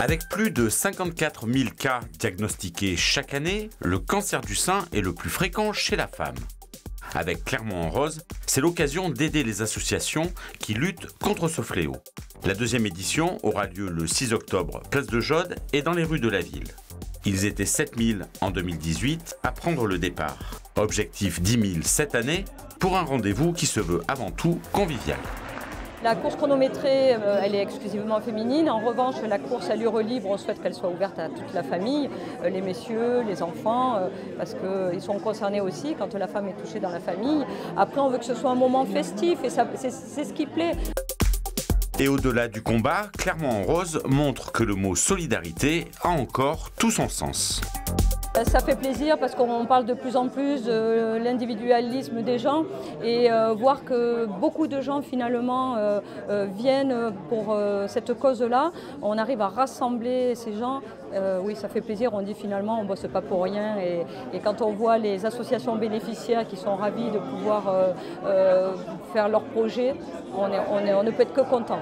Avec plus de 54 000 cas diagnostiqués chaque année, le cancer du sein est le plus fréquent chez la femme. Avec Clermont en Rose, c'est l'occasion d'aider les associations qui luttent contre ce fléau. La deuxième édition aura lieu le 6 octobre, place de Jode et dans les rues de la ville. Ils étaient 7000 en 2018 à prendre le départ. Objectif 10 000 cette année pour un rendez-vous qui se veut avant tout convivial. La course chronométrée, euh, elle est exclusivement féminine. En revanche, la course à l'ure libre, on souhaite qu'elle soit ouverte à toute la famille, euh, les messieurs, les enfants, euh, parce qu'ils sont concernés aussi quand la femme est touchée dans la famille. Après, on veut que ce soit un moment festif et c'est ce qui plaît. Et au-delà du combat, Clermont en Rose montre que le mot solidarité a encore tout son sens. Ça fait plaisir parce qu'on parle de plus en plus de l'individualisme des gens et euh, voir que beaucoup de gens finalement euh, euh, viennent pour cette cause-là. On arrive à rassembler ces gens. oui, ça fait plaisir. On dit finalement on ne bosse pas pour rien et, quand on voit les associations bénéficiaires qui sont ravis de pouvoir faire leur projet, on ne peut être que content.